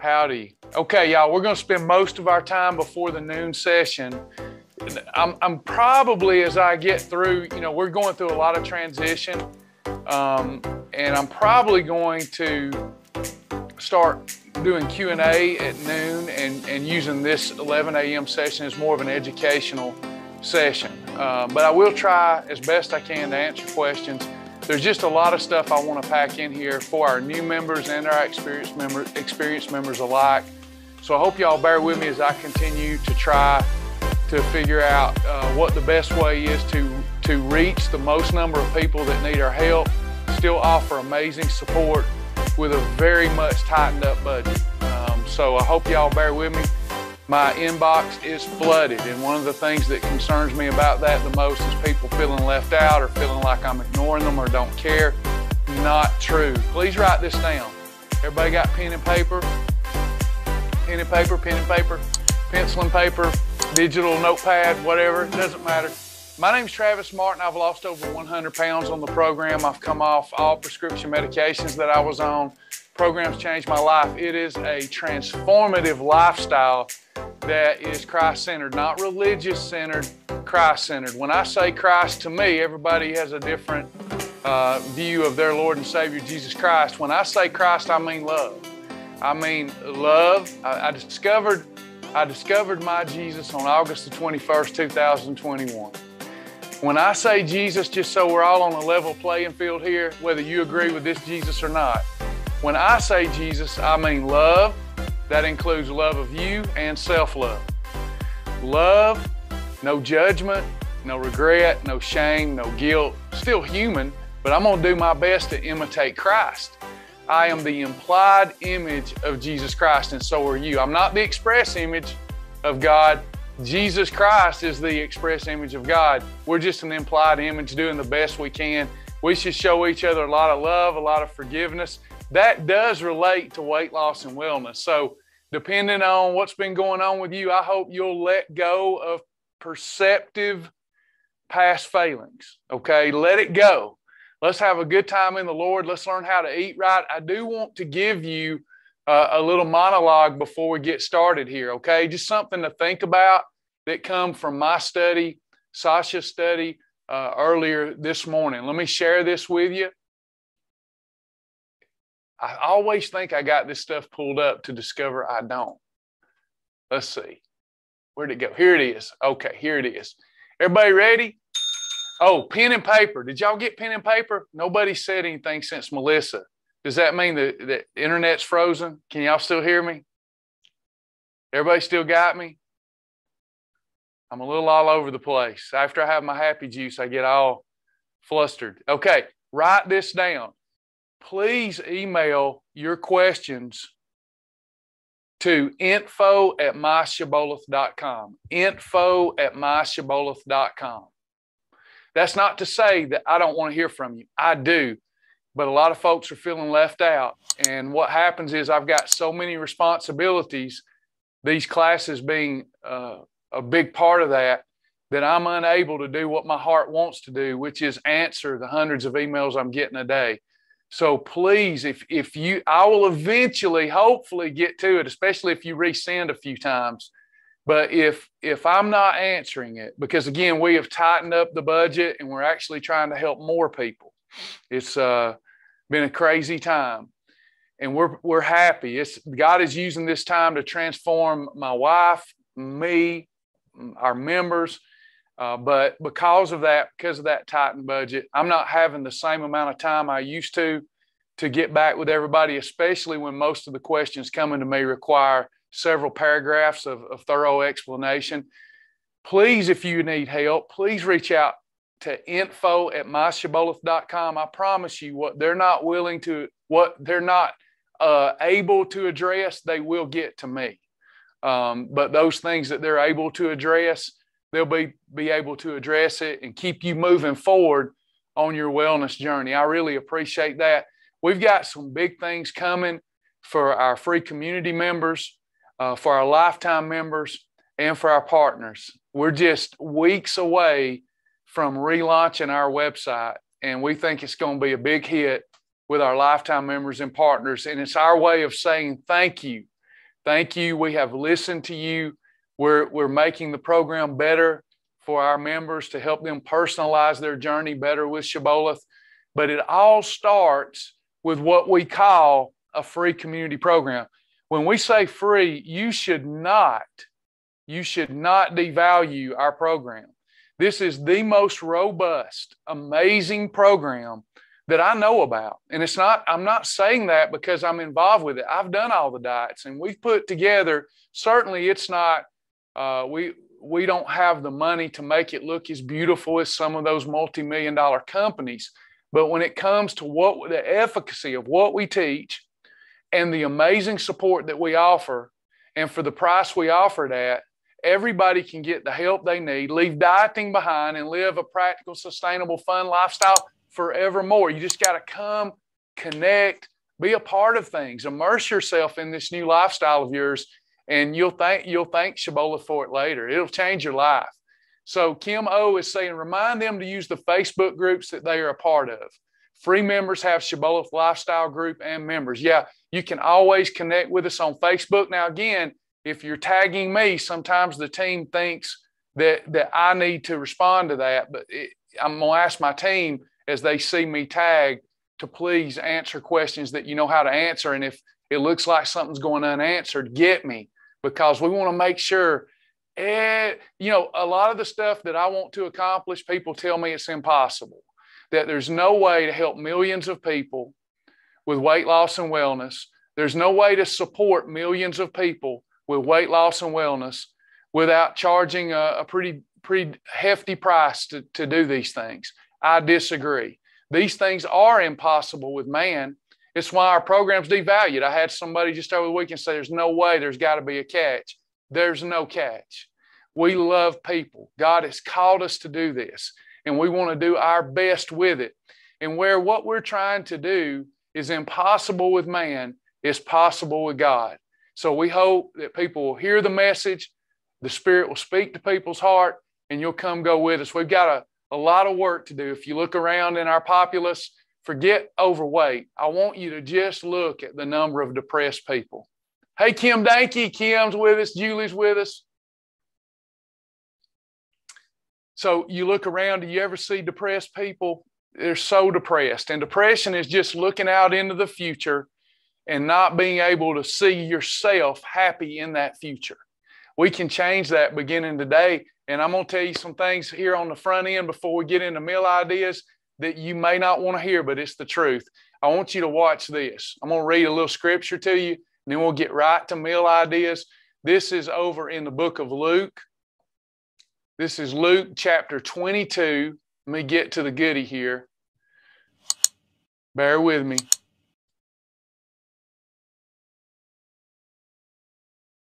Howdy. Okay, y'all, we're going to spend most of our time before the noon session. I'm, I'm probably, as I get through, you know, we're going through a lot of transition, um, and I'm probably going to start doing Q&A at noon and, and using this 11 a.m. session as more of an educational session. Uh, but I will try as best I can to answer questions. There's just a lot of stuff I want to pack in here for our new members and our experienced members, experienced members alike. So I hope y'all bear with me as I continue to try to figure out uh, what the best way is to, to reach the most number of people that need our help, still offer amazing support with a very much tightened up budget. Um, so I hope y'all bear with me my inbox is flooded. And one of the things that concerns me about that the most is people feeling left out or feeling like I'm ignoring them or don't care. Not true. Please write this down. Everybody got pen and paper? Pen and paper, pen and paper, pencil and paper, digital notepad, whatever, it doesn't matter. My name's Travis Martin. I've lost over 100 pounds on the program. I've come off all prescription medications that I was on. Programs changed my life. It is a transformative lifestyle that is Christ centered, not religious centered, Christ centered. When I say Christ, to me, everybody has a different uh, view of their Lord and Savior Jesus Christ. When I say Christ, I mean love. I mean love. I, I discovered I discovered my Jesus on August the 21st, 2021. When I say Jesus, just so we're all on a level playing field here, whether you agree with this Jesus or not, when I say Jesus, I mean love, that includes love of you and self love. Love, no judgment, no regret, no shame, no guilt. Still human, but I'm going to do my best to imitate Christ. I am the implied image of Jesus Christ, and so are you. I'm not the express image of God. Jesus Christ is the express image of God. We're just an implied image doing the best we can. We should show each other a lot of love, a lot of forgiveness. That does relate to weight loss and wellness. So depending on what's been going on with you, I hope you'll let go of perceptive past failings. Okay, let it go. Let's have a good time in the Lord. Let's learn how to eat right. I do want to give you uh, a little monologue before we get started here. Okay, just something to think about that come from my study, Sasha's study uh, earlier this morning. Let me share this with you. I always think I got this stuff pulled up to discover I don't. Let's see. Where'd it go? Here it is. Okay, here it is. Everybody ready? Oh, pen and paper. Did y'all get pen and paper? Nobody said anything since Melissa. Does that mean that the internet's frozen? Can y'all still hear me? Everybody still got me? I'm a little all over the place. After I have my happy juice, I get all flustered. Okay, write this down please email your questions to info at myshibboleth.com. Info at myshibboleth.com. That's not to say that I don't want to hear from you. I do. But a lot of folks are feeling left out. And what happens is I've got so many responsibilities, these classes being uh, a big part of that, that I'm unable to do what my heart wants to do, which is answer the hundreds of emails I'm getting a day. So please, if if you, I will eventually, hopefully, get to it, especially if you resend a few times. But if if I'm not answering it, because again, we have tightened up the budget and we're actually trying to help more people. It's uh, been a crazy time, and we're we're happy. It's God is using this time to transform my wife, me, our members uh, but because of that, because of that tightened budget, I'm not having the same amount of time I used to to get back with everybody, especially when most of the questions coming to me require several paragraphs of, of thorough explanation. Please, if you need help, please reach out to info at myshibboleth.com. I promise you, what they're not willing to, what they're not uh, able to address, they will get to me. Um, but those things that they're able to address, they'll be, be able to address it and keep you moving forward on your wellness journey. I really appreciate that. We've got some big things coming for our free community members, uh, for our lifetime members, and for our partners. We're just weeks away from relaunching our website, and we think it's going to be a big hit with our lifetime members and partners. And it's our way of saying thank you Thank you. We have listened to you. We're, we're making the program better for our members to help them personalize their journey better with Shibboleth. But it all starts with what we call a free community program. When we say free, you should not, you should not devalue our program. This is the most robust, amazing program that I know about. And it's not, I'm not saying that because I'm involved with it. I've done all the diets and we've put together, certainly it's not, uh, we, we don't have the money to make it look as beautiful as some of those multi-million dollar companies. But when it comes to what the efficacy of what we teach and the amazing support that we offer, and for the price we offer it at, everybody can get the help they need, leave dieting behind, and live a practical, sustainable, fun lifestyle forevermore. You just got to come, connect, be a part of things, immerse yourself in this new lifestyle of yours, and you'll thank you'll thank Shibboleth for it later. It'll change your life. So Kim O is saying, remind them to use the Facebook groups that they are a part of. Free members have Shibboleth Lifestyle Group and members. Yeah, you can always connect with us on Facebook. Now, again, if you're tagging me, sometimes the team thinks that that I need to respond to that. But it, I'm to ask my team as they see me tag to please answer questions that you know how to answer. And if it looks like something's going unanswered, get me because we want to make sure and, you know, a lot of the stuff that I want to accomplish, people tell me it's impossible, that there's no way to help millions of people with weight loss and wellness. There's no way to support millions of people with weight loss and wellness without charging a, a pretty, pretty hefty price to, to do these things. I disagree. These things are impossible with man. It's why our program's devalued. I had somebody just over the weekend say, There's no way there's got to be a catch. There's no catch. We love people. God has called us to do this, and we want to do our best with it. And where what we're trying to do is impossible with man, is possible with God. So we hope that people will hear the message, the Spirit will speak to people's heart, and you'll come go with us. We've got a, a lot of work to do. If you look around in our populace, forget overweight. I want you to just look at the number of depressed people. Hey, Kim Danke, Kim's with us, Julie's with us. So you look around, do you ever see depressed people? They're so depressed. And depression is just looking out into the future and not being able to see yourself happy in that future. We can change that beginning today. And I'm going to tell you some things here on the front end before we get into meal ideas that you may not want to hear, but it's the truth. I want you to watch this. I'm going to read a little scripture to you and then we'll get right to meal ideas. This is over in the book of Luke. This is Luke chapter 22. Let me get to the goody here. Bear with me.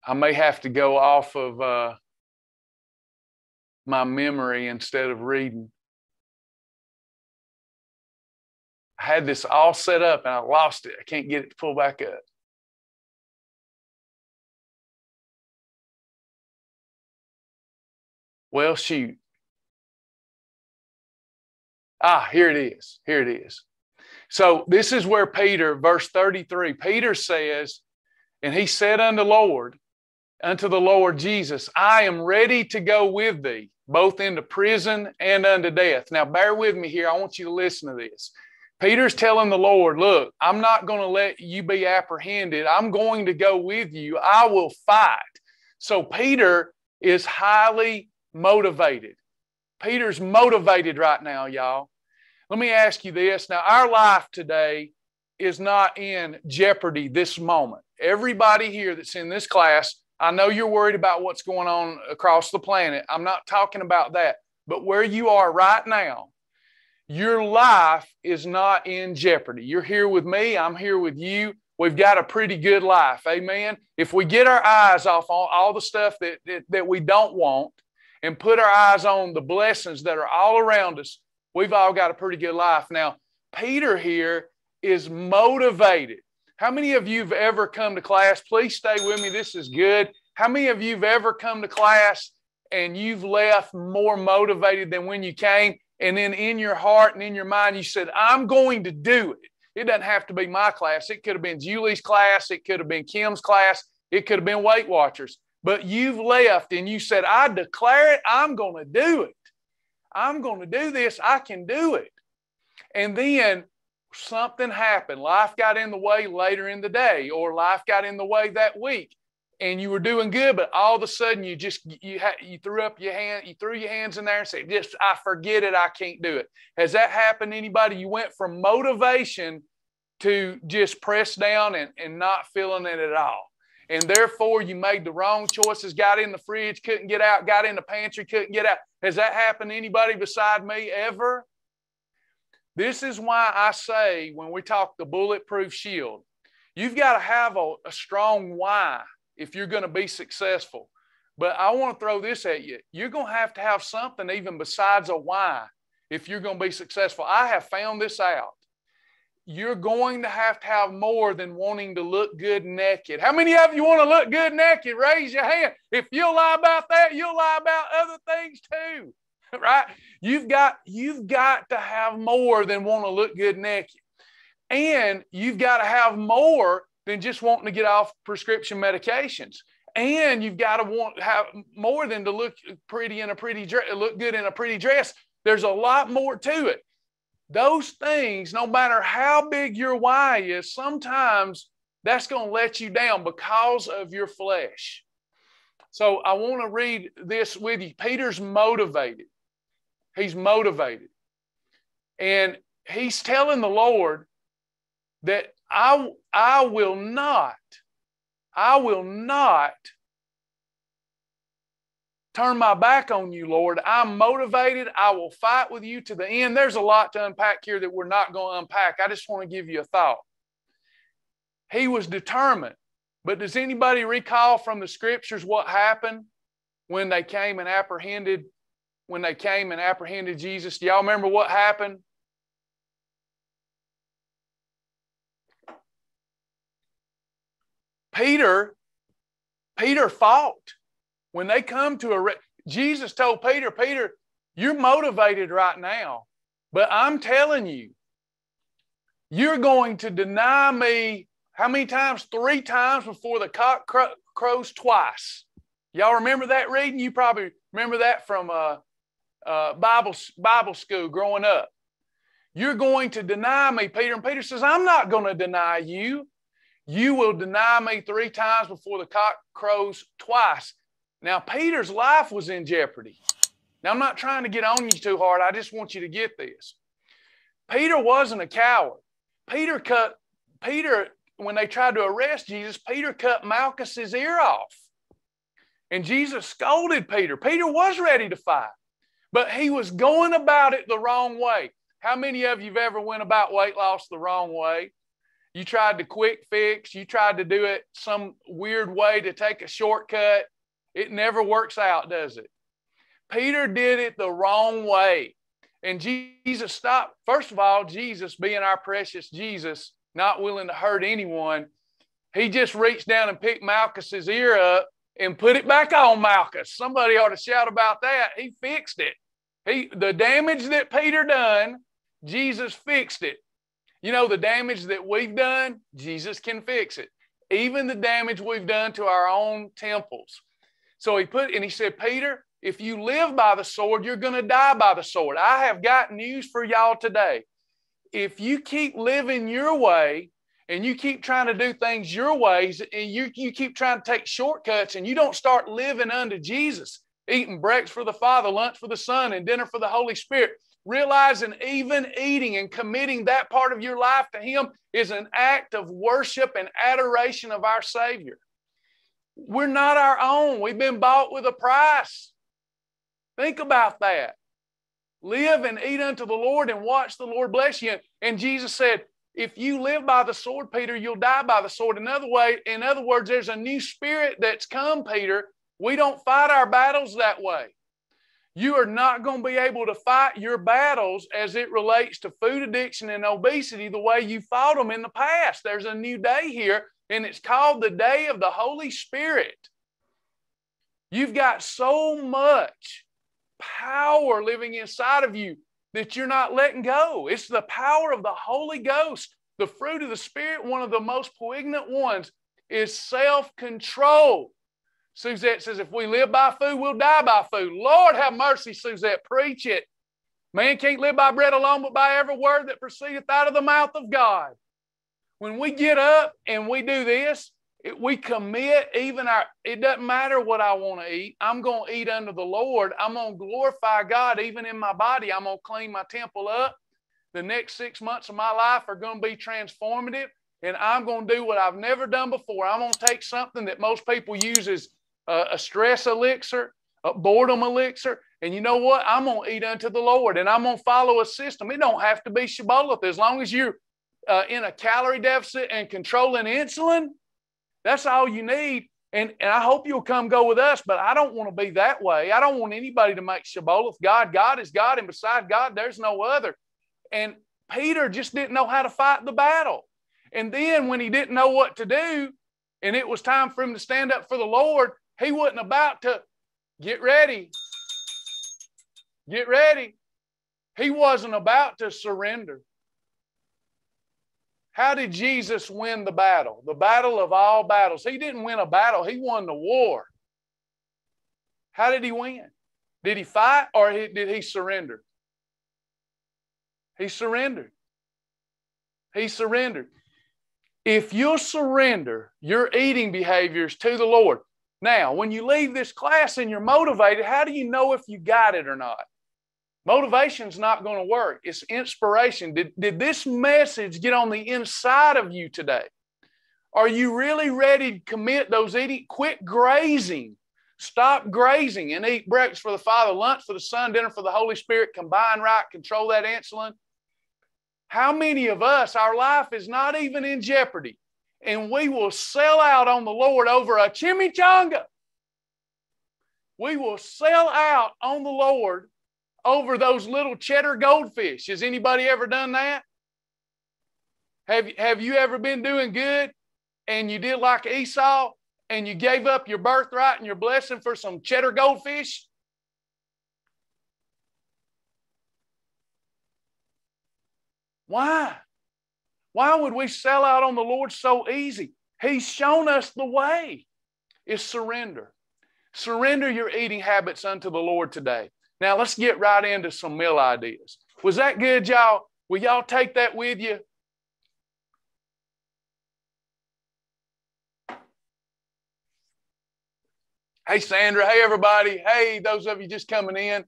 I may have to go off of uh, my memory instead of reading. I had this all set up and I lost it. I can't get it to pull back up. Well, shoot. Ah, here it is. Here it is. So this is where Peter, verse 33, Peter says, and he said unto the Lord, unto the Lord Jesus, I am ready to go with thee, both into prison and unto death. Now, bear with me here. I want you to listen to this. Peter's telling the Lord, Look, I'm not going to let you be apprehended. I'm going to go with you. I will fight. So, Peter is highly motivated. Peter's motivated right now, y'all. Let me ask you this. Now, our life today is not in jeopardy this moment. Everybody here that's in this class, I know you're worried about what's going on across the planet. I'm not talking about that. But where you are right now, your life is not in jeopardy. You're here with me, I'm here with you. We've got a pretty good life. Amen. If we get our eyes off all the stuff that, that, that we don't want, and put our eyes on the blessings that are all around us, we've all got a pretty good life. Now, Peter here is motivated. How many of you have ever come to class? Please stay with me. This is good. How many of you have ever come to class and you've left more motivated than when you came? And then in your heart and in your mind, you said, I'm going to do it. It doesn't have to be my class. It could have been Julie's class. It could have been Kim's class. It could have been Weight Watchers. But you've left and you said, I declare it, I'm going to do it. I'm going to do this, I can do it. And then something happened. Life got in the way later in the day, or life got in the way that week and you were doing good, but all of a sudden you just you you threw up your hand, you threw your hands in there and said, "Just I forget it, I can't do it." Has that happened to anybody? You went from motivation to just press down and, and not feeling it at all. And therefore you made the wrong choices, got in the fridge, couldn't get out, got in the pantry, couldn't get out. Has that happened to anybody beside me ever? This is why I say when we talk the bulletproof shield, you've got to have a, a strong why if you're going to be successful. But I want to throw this at you. You're going to have to have something even besides a why if you're going to be successful. I have found this out. You're going to have to have more than wanting to look good naked. How many of you want to look good naked? Raise your hand. If you'll lie about that, you'll lie about other things too. Right? You've got you've got to have more than want to look good naked. And you've got to have more than just wanting to get off prescription medications. And you've got to want have more than to look pretty in a pretty dress, look good in a pretty dress. There's a lot more to it. Those things, no matter how big your why is, sometimes that's going to let you down because of your flesh. So I want to read this with you. Peter's motivated. He's motivated. And he's telling the Lord that I, I will not, I will not turn my back on you, Lord. I'm motivated. I will fight with you to the end. There's a lot to unpack here that we're not going to unpack. I just want to give you a thought. He was determined. But does anybody recall from the scriptures what happened when they came and apprehended when they came and apprehended Jesus? Do y'all remember what happened? Peter, Peter fought. When they come to a, Jesus told Peter, Peter, you're motivated right now, but I'm telling you, you're going to deny me how many times? Three times before the cock crows twice. Y'all remember that reading? You probably remember that from uh, uh, Bible, Bible school growing up. You're going to deny me, Peter. And Peter says, I'm not going to deny you. You will deny me three times before the cock crows twice. Now, Peter's life was in jeopardy. Now, I'm not trying to get on you too hard. I just want you to get this. Peter wasn't a coward. Peter cut, Peter, when they tried to arrest Jesus, Peter cut Malchus's ear off. And Jesus scolded Peter. Peter was ready to fight, but he was going about it the wrong way. How many of you have ever went about weight loss the wrong way? You tried to quick fix, you tried to do it some weird way to take a shortcut. It never works out, does it? Peter did it the wrong way. And Jesus stopped. First of all, Jesus, being our precious Jesus, not willing to hurt anyone, he just reached down and picked Malchus's ear up and put it back on Malchus. Somebody ought to shout about that. He fixed it. He the damage that Peter done, Jesus fixed it. You know, the damage that we've done, Jesus can fix it. Even the damage we've done to our own temples. So he put, and he said, Peter, if you live by the sword, you're going to die by the sword. I have got news for y'all today. If you keep living your way and you keep trying to do things your ways and you, you keep trying to take shortcuts and you don't start living unto Jesus, eating breakfast for the Father, lunch for the Son, and dinner for the Holy Spirit, realizing even eating and committing that part of your life to Him is an act of worship and adoration of our Savior. We're not our own, we've been bought with a price. Think about that. Live and eat unto the Lord and watch the Lord bless you. And Jesus said, if you live by the sword, Peter, you'll die by the sword. Another way, in other words, there's a new spirit that's come, Peter. We don't fight our battles that way you are not going to be able to fight your battles as it relates to food addiction and obesity the way you fought them in the past. There's a new day here, and it's called the day of the Holy Spirit. You've got so much power living inside of you that you're not letting go. It's the power of the Holy Ghost, the fruit of the Spirit, one of the most poignant ones is self control. Suzette says, if we live by food, we'll die by food. Lord have mercy, Suzette. Preach it. Man can't live by bread alone, but by every word that proceedeth out of the mouth of God. When we get up and we do this, it, we commit even our, it doesn't matter what I want to eat. I'm going to eat under the Lord. I'm going to glorify God even in my body. I'm going to clean my temple up. The next six months of my life are going to be transformative. And I'm going to do what I've never done before. I'm going to take something that most people use as a, a stress elixir, a boredom elixir. And you know what? I'm going to eat unto the Lord and I'm going to follow a system. It don't have to be Shibboleth. As long as you're uh, in a calorie deficit and controlling insulin, that's all you need. And, and I hope you'll come go with us, but I don't want to be that way. I don't want anybody to make Shibboleth God. God is God, and beside God, there's no other. And Peter just didn't know how to fight the battle. And then when he didn't know what to do, and it was time for him to stand up for the Lord, he wasn't about to get ready. Get ready. He wasn't about to surrender. How did Jesus win the battle? The battle of all battles. He didn't win a battle, he won the war. How did he win? Did he fight or did he surrender? He surrendered. He surrendered. If you surrender your eating behaviors to the Lord, now, when you leave this class and you're motivated, how do you know if you got it or not? Motivation's not going to work. It's inspiration. Did, did this message get on the inside of you today? Are you really ready to commit those eating? Quit grazing. Stop grazing and eat breakfast for the Father, lunch for the Son, dinner for the Holy Spirit. Combine right, control that insulin. How many of us, our life is not even in jeopardy? And we will sell out on the Lord over a chimichanga. We will sell out on the Lord over those little cheddar goldfish. Has anybody ever done that? Have, have you ever been doing good and you did like Esau and you gave up your birthright and your blessing for some cheddar goldfish? Why? Why would we sell out on the Lord so easy? He's shown us the way is surrender. Surrender your eating habits unto the Lord today. Now let's get right into some meal ideas. Was that good, y'all? Will y'all take that with you? Hey, Sandra. Hey, everybody. Hey, those of you just coming in.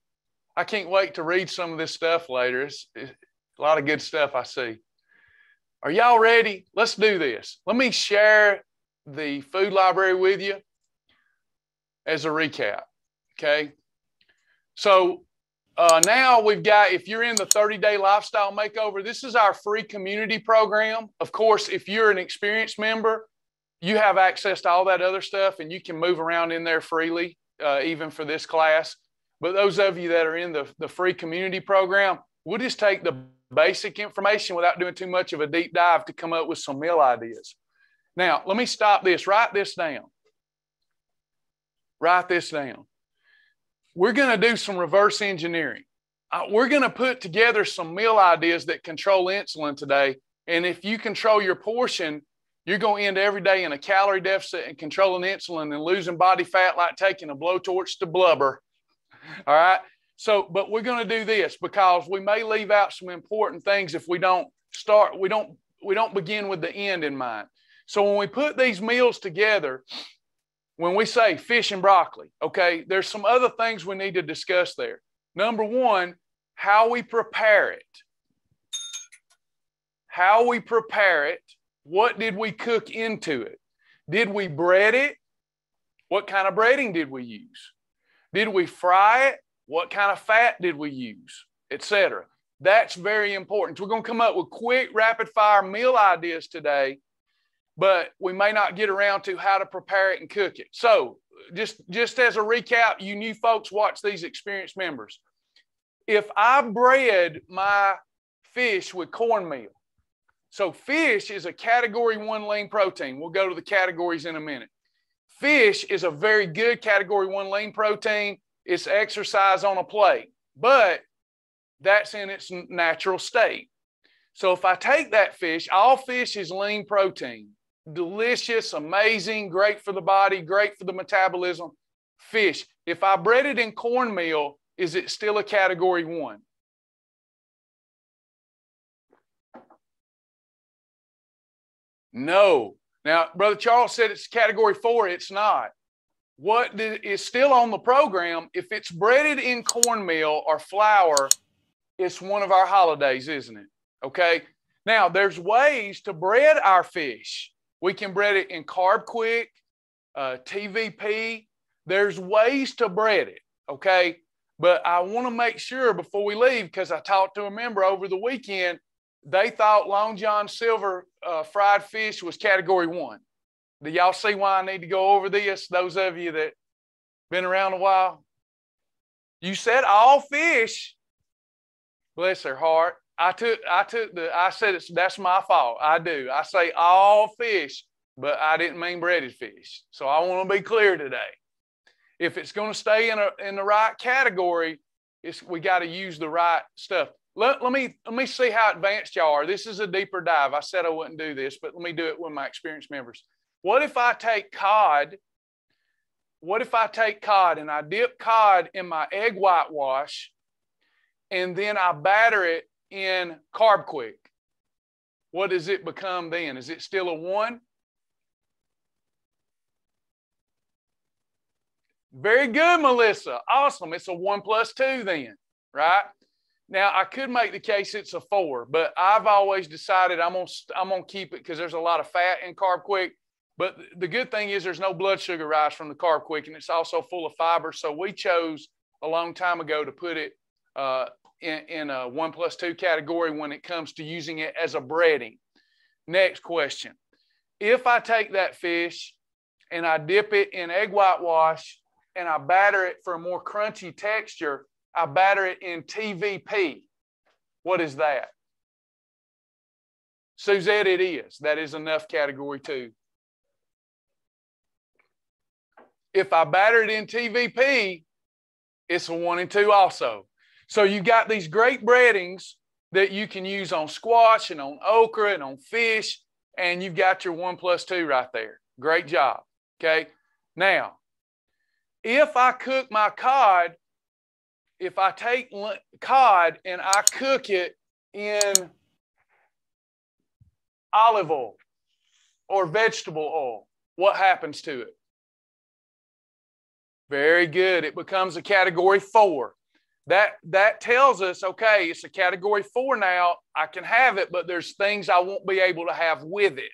I can't wait to read some of this stuff later. It's, it's a lot of good stuff I see. Are y'all ready? Let's do this. Let me share the food library with you as a recap. Okay. So uh, now we've got, if you're in the 30 day lifestyle makeover, this is our free community program. Of course, if you're an experienced member, you have access to all that other stuff and you can move around in there freely, uh, even for this class. But those of you that are in the, the free community program, we'll just take the basic information without doing too much of a deep dive to come up with some meal ideas. Now, let me stop this. Write this down. Write this down. We're going to do some reverse engineering. Uh, we're going to put together some meal ideas that control insulin today. And if you control your portion, you're going to end every day in a calorie deficit and controlling insulin and losing body fat like taking a blowtorch to blubber. All right. So, but we're going to do this because we may leave out some important things if we don't start, we don't, we don't begin with the end in mind. So when we put these meals together, when we say fish and broccoli, okay, there's some other things we need to discuss there. Number one, how we prepare it. How we prepare it. What did we cook into it? Did we bread it? What kind of breading did we use? Did we fry it? What kind of fat did we use, etc. That's very important. We're going to come up with quick, rapid fire meal ideas today, but we may not get around to how to prepare it and cook it. So just, just as a recap, you new folks watch these experienced members. If I bread my fish with cornmeal, so fish is a category one lean protein. We'll go to the categories in a minute. Fish is a very good category one lean protein it's exercise on a plate, but that's in its natural state. So if I take that fish, all fish is lean protein. delicious, amazing, great for the body, great for the metabolism. Fish. If I bread it in cornmeal, is it still a category one? No. Now, Brother Charles said it's category four. It's not. What is still on the program, if it's breaded in cornmeal or flour, it's one of our holidays, isn't it? Okay. Now, there's ways to bread our fish. We can bread it in Carbquik, uh, TVP. There's ways to bread it. Okay. But I want to make sure before we leave, because I talked to a member over the weekend, they thought Long John Silver uh, fried fish was category one. Do y'all see why I need to go over this? Those of you that been around a while, you said all fish. Bless their heart. I took I took the I said it's that's my fault. I do. I say all fish, but I didn't mean breaded fish. So I want to be clear today. If it's going to stay in a in the right category, it's we got to use the right stuff. Let, let me let me see how advanced y'all are. This is a deeper dive. I said I wouldn't do this, but let me do it with my experienced members. What if I take cod? What if I take cod and I dip cod in my egg whitewash and then I batter it in Carbquik? What does it become then? Is it still a one? Very good, Melissa. Awesome. It's a one plus two then, right? Now I could make the case it's a four, but I've always decided I'm gonna I'm gonna keep it because there's a lot of fat in Carbquik. But the good thing is there's no blood sugar rise from the Carbquik, and it's also full of fiber. So we chose a long time ago to put it uh, in, in a one plus two category when it comes to using it as a breading. Next question: If I take that fish and I dip it in egg white wash and I batter it for a more crunchy texture, I batter it in TVP. What is that? Suzette, it is. That is enough category two. If I batter it in TVP, it's a one and two also. So you got these great breadings that you can use on squash and on okra and on fish, and you've got your one plus two right there. Great job. Okay. Now, if I cook my cod if I take cod and I cook it in olive oil or vegetable oil, what happens to it? Very good. It becomes a category four. That, that tells us, okay, it's a category four now. I can have it, but there's things I won't be able to have with it.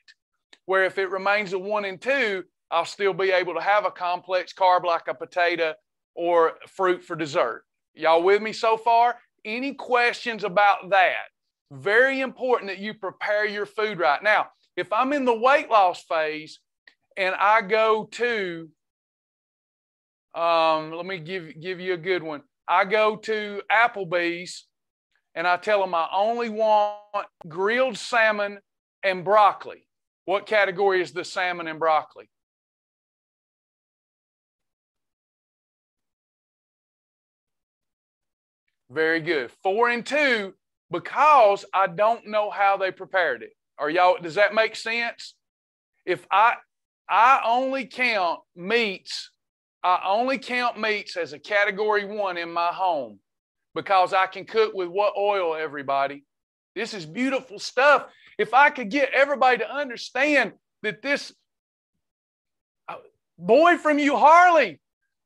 Where if it remains a one and two, I'll still be able to have a complex carb like a potato or fruit for dessert. Y'all with me so far? Any questions about that? Very important that you prepare your food right. Now, if I'm in the weight loss phase and I go to, um, let me give, give you a good one. I go to Applebee's and I tell them I only want grilled salmon and broccoli. What category is the salmon and broccoli? Very good. Four and two, because I don't know how they prepared it. Are y'all, does that make sense? If I I only count meats, I only count meats as a category one in my home because I can cook with what oil, everybody? This is beautiful stuff. If I could get everybody to understand that this uh, boy from you, Harley,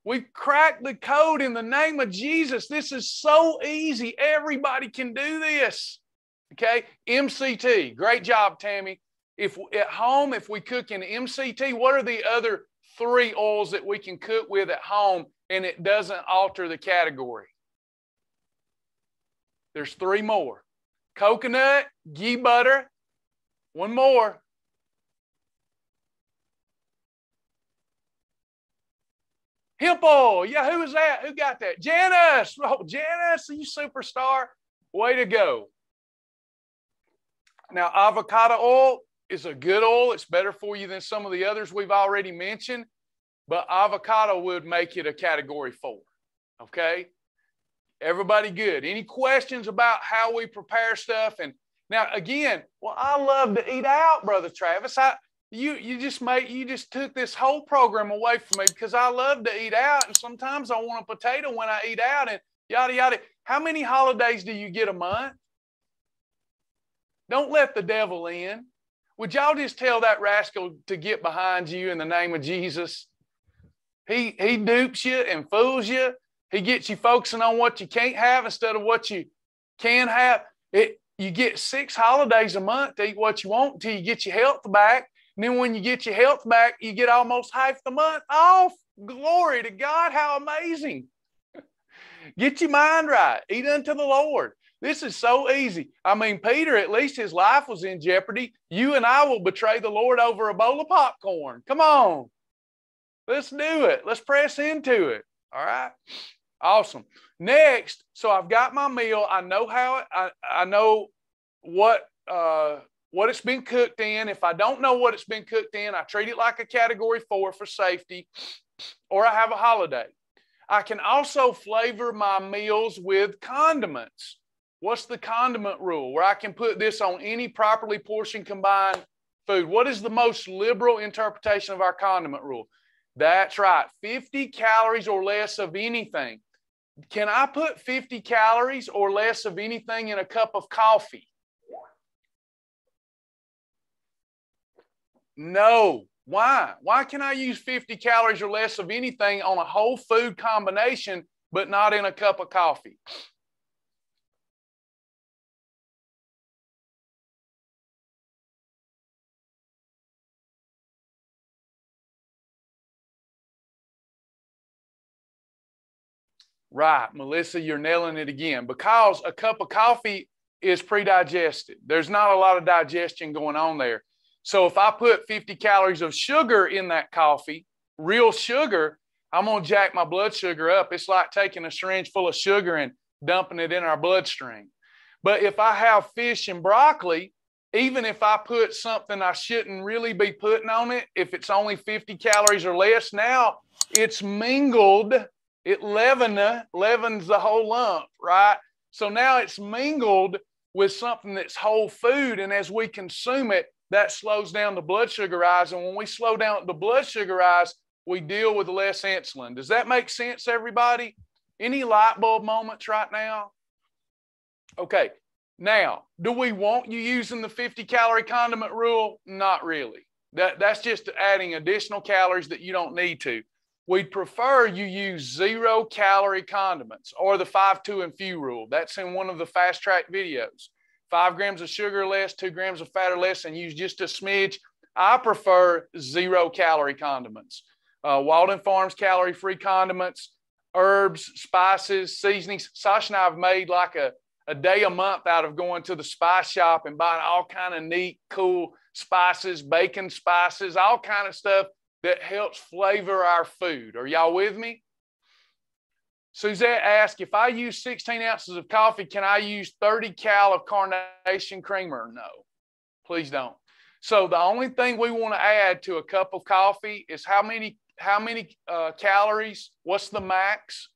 We've cracked the code in the name of Jesus. This is so easy. Everybody can do this. Okay. MCT. Great job, Tammy. If at home, if we cook in MCT, what are the other three oils that we can cook with at home and it doesn't alter the category? There's three more coconut, ghee butter, one more, Hemp oil. yeah, who was that? Who got that? Janice, oh, Janice, you superstar. Way to go. Now, avocado oil is a good oil. It's better for you than some of the others we've already mentioned, but avocado would make it a category four. Okay. Everybody good. Any questions about how we prepare stuff? And now, again, well, I love to eat out, Brother Travis. I, you you just made you just took this whole program away from me because I love to eat out and sometimes I want a potato when I eat out and yada yada. How many holidays do you get a month? Don't let the devil in. Would y'all just tell that rascal to get behind you in the name of Jesus? He he dupes you and fools you. He gets you focusing on what you can't have instead of what you can have. It you get six holidays a month to eat what you want until you get your health back. And then when you get your health back, you get almost half the month off. Glory to God. How amazing. get your mind right. Eat unto the Lord. This is so easy. I mean, Peter, at least his life was in jeopardy. You and I will betray the Lord over a bowl of popcorn. Come on. Let's do it. Let's press into it. All right. Awesome. Next, so I've got my meal. I know how it, I, I know what uh, what it's been cooked in. If I don't know what it's been cooked in, I treat it like a category four for safety, or I have a holiday. I can also flavor my meals with condiments. What's the condiment rule where I can put this on any properly portioned combined food? What is the most liberal interpretation of our condiment rule? That's right, 50 calories or less of anything. Can I put 50 calories or less of anything in a cup of coffee? No. Why? Why can I use 50 calories or less of anything on a whole food combination, but not in a cup of coffee? Right, Melissa, you're nailing it again because a cup of coffee is pre-digested. There's not a lot of digestion going on there. So if I put 50 calories of sugar in that coffee, real sugar, I'm going to jack my blood sugar up. It's like taking a syringe full of sugar and dumping it in our bloodstream. But if I have fish and broccoli, even if I put something I shouldn't really be putting on it, if it's only 50 calories or less, now it's mingled it leaven, leavens the whole lump, right? So now it's mingled with something that's whole food. And as we consume it, that slows down the blood sugar rise. And when we slow down the blood sugar rise, we deal with less insulin. Does that make sense, everybody? Any light bulb moments right now? Okay, now, do we want you using the 50 calorie condiment rule? Not really. That, that's just adding additional calories that you don't need to. We'd prefer you use zero calorie condiments or the five, two, and few rule. That's in one of the fast track videos. Five grams of sugar less, two grams of fat or less, and use just a smidge. I prefer zero calorie condiments. Uh, Walden Farms calorie free condiments, herbs, spices, seasonings. Sasha and I have made like a, a day a month out of going to the spice shop and buying all kind of neat, cool spices, bacon spices, all kind of stuff that helps flavor our food. Are y'all with me? Suzette asked, if I use 16 ounces of coffee, can I use 30 cal of carnation creamer? No, please don't. So the only thing we want to add to a cup of coffee is how many how many uh, calories? What's the max?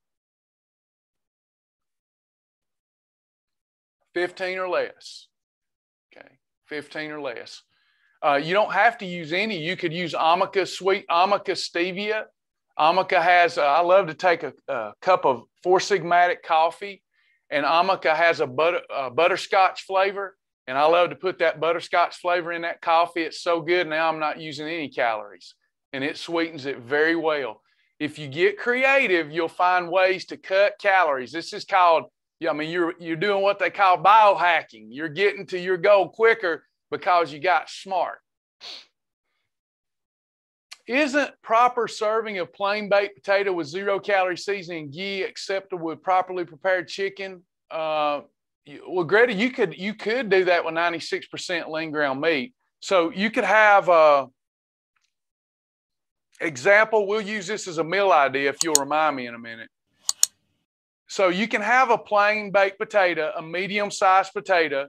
15 or less. Okay, 15 or less. Uh, you don't have to use any. You could use Amica sweet, Amica stevia. Amica has, uh, I love to take a, a, cup of Four Sigmatic coffee, and Amica has a butter, butterscotch flavor. And I love to put that butterscotch flavor in that coffee. It's so good. Now I'm not using any calories, and it sweetens it very well. If you get creative, you'll find ways to cut calories. This is called, yeah, I mean, you're, you're doing what they call biohacking. You're getting to your goal quicker because you got smart. Isn't proper serving of plain baked potato with zero calorie seasoning ghee acceptable with properly prepared chicken? Uh, well, Greta, you could you could do that with 96% lean ground meat. So you could have a uh, example. We'll use this as a meal idea if you'll remind me in a minute. So you can have a plain baked potato, a medium sized potato,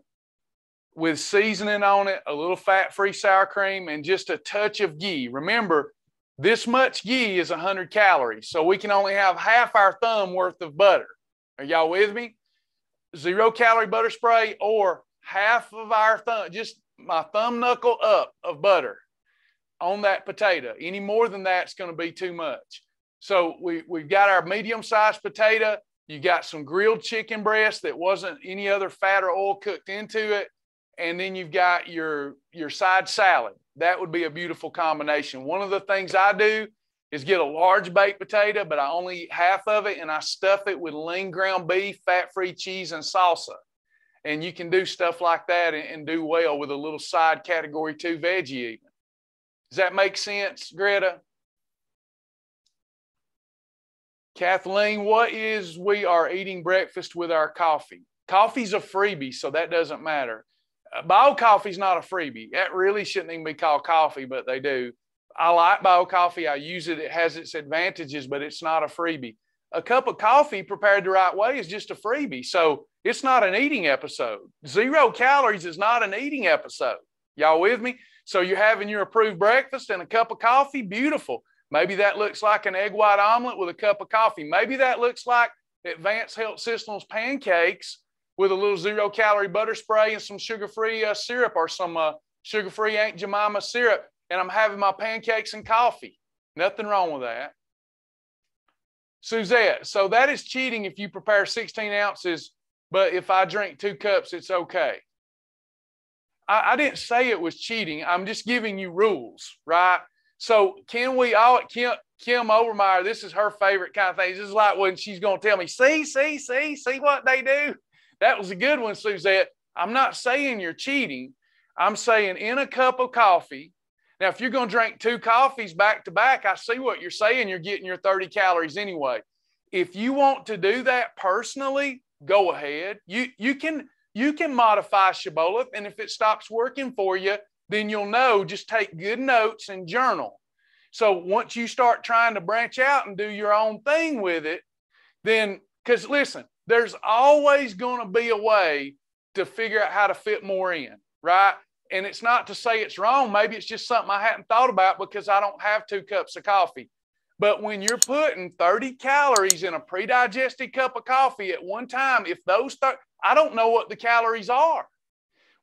with seasoning on it, a little fat free sour cream, and just a touch of ghee. Remember, this much ghee is 100 calories, so we can only have half our thumb worth of butter. Are y'all with me? Zero calorie butter spray or half of our thumb, just my thumb knuckle up of butter. on that potato. Any more than that's going to be too much. So we, we've got our medium sized potato. You got some grilled chicken breast that wasn't any other fat or oil cooked into it. And then you've got your, your side salad. That would be a beautiful combination. One of the things I do is get a large baked potato, but I only eat half of it and I stuff it with lean ground beef, fat free cheese, and salsa. And you can do stuff like that and, and do well with a little side category two veggie, even. Does that make sense, Greta? Kathleen, what is we are eating breakfast with our coffee? Coffee's a freebie, so that doesn't matter. Bio coffee's not a freebie. That really shouldn't even be called coffee, but they do. I like bio coffee. I use it. It has its advantages, but it's not a freebie. A cup of coffee prepared the right way is just a freebie. So it's not an eating episode. Zero calories is not an eating episode. Y'all with me? So you're having your approved breakfast and a cup of coffee. Beautiful. Maybe that looks like an egg white omelet with a cup of coffee. Maybe that looks like Advanced Health Systems pancakes with a little zero calorie butter spray and some sugar free uh, syrup or some uh, sugar free Aunt Jemima syrup. And I'm having my pancakes and coffee. Nothing wrong with that. Suzette, so that is cheating if you prepare 16 ounces, but if I drink two cups, it's okay. I, I didn't say it was cheating. I'm just giving you rules, right? So can we all Kim Kim Overmeyer, this is her favorite kind of thing. This is like when she's gonna tell me, see, see, see, see what they do. That was a good one, Suzette. I'm not saying you're cheating. I'm saying in a cup of coffee. Now, if you're going to drink two coffees back to back, I see what you're saying. You're getting your 30 calories anyway. If you want to do that personally, go ahead. You you can you can modify Shibboleth, and if it stops working for you, then you'll know just take good notes and journal. So once you start trying to branch out and do your own thing with it, then, because listen, there's always going to be a way to figure out how to fit more in, right? And it's not to say it's wrong. Maybe it's just something I hadn't thought about because I don't have two cups of coffee. But when you're putting 30 calories in a pre digested cup of coffee at one time, if those, th- I don't know what the calories are.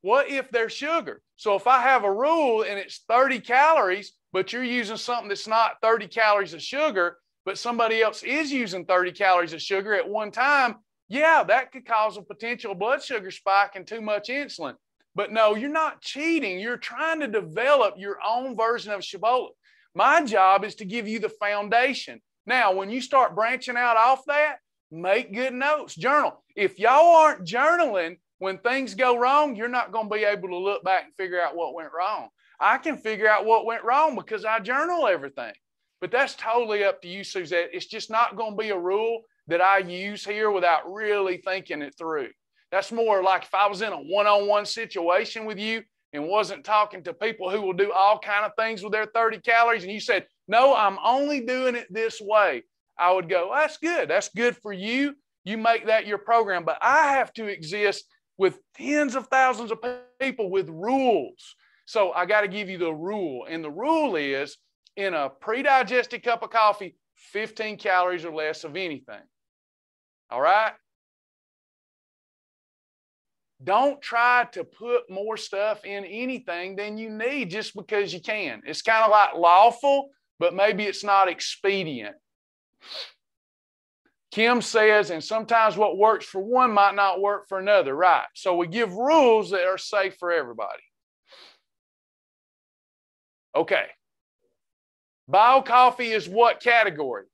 What if they're sugar? So if I have a rule and it's 30 calories, but you're using something that's not 30 calories of sugar, but somebody else is using 30 calories of sugar at one time, yeah, that could cause a potential blood sugar spike and too much insulin. But no, you're not cheating. You're trying to develop your own version of Shibboleth. My job is to give you the foundation. Now, when you start branching out off that, make good notes, journal. If y'all aren't journaling, when things go wrong, you're not going to be able to look back and figure out what went wrong. I can figure out what went wrong because I journal everything. But that's totally up to you, Suzette. It's just not going to be a rule that I use here without really thinking it through. That's more like if I was in a one-on-one situation with you and wasn't talking to people who will do all kind of things with their 30 calories and you said, "No, I'm only doing it this way." I would go, "That's good. That's good for you. You make that your program, but I have to exist with tens of thousands of people with rules. So I got to give you the rule. And the rule is in a pre digested cup of coffee, 15 calories or less of anything. All right? Don't try to put more stuff in anything than you need just because you can. It's kind of like lawful, but maybe it's not expedient. Kim says, and sometimes what works for one might not work for another, right? So we give rules that are safe for everybody. Okay. Bio coffee is what category?